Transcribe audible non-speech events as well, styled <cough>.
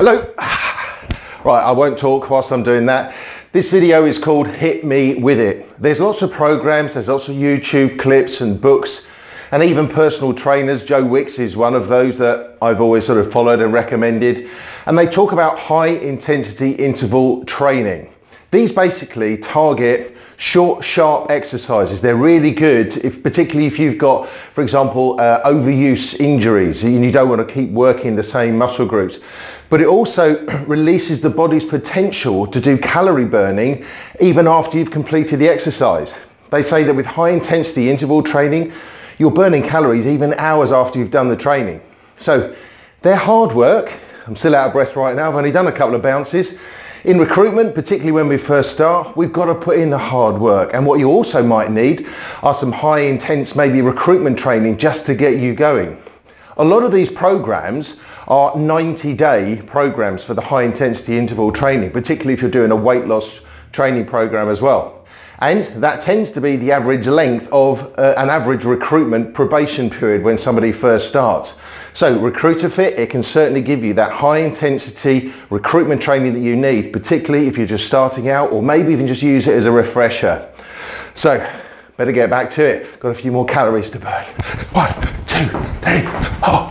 Hello. Right, I won't talk whilst I'm doing that. This video is called Hit Me With It. There's lots of programs, there's lots of YouTube clips and books and even personal trainers. Joe Wicks is one of those that I've always sort of followed and recommended. And they talk about high intensity interval training. These basically target short, sharp exercises. They're really good, if, particularly if you've got, for example, uh, overuse injuries and you don't want to keep working the same muscle groups. But it also <clears throat> releases the body's potential to do calorie burning even after you've completed the exercise. They say that with high intensity interval training, you're burning calories even hours after you've done the training. So they're hard work. I'm still out of breath right now. I've only done a couple of bounces. In recruitment, particularly when we first start, we've got to put in the hard work. And what you also might need are some high intense, maybe recruitment training just to get you going. A lot of these programs are 90 day programs for the high intensity interval training, particularly if you're doing a weight loss training program as well. And that tends to be the average length of uh, an average recruitment probation period when somebody first starts. So RecruiterFit, it can certainly give you that high intensity recruitment training that you need, particularly if you're just starting out or maybe even just use it as a refresher. So better get back to it. Got a few more calories to burn. <laughs> One, two, three, four,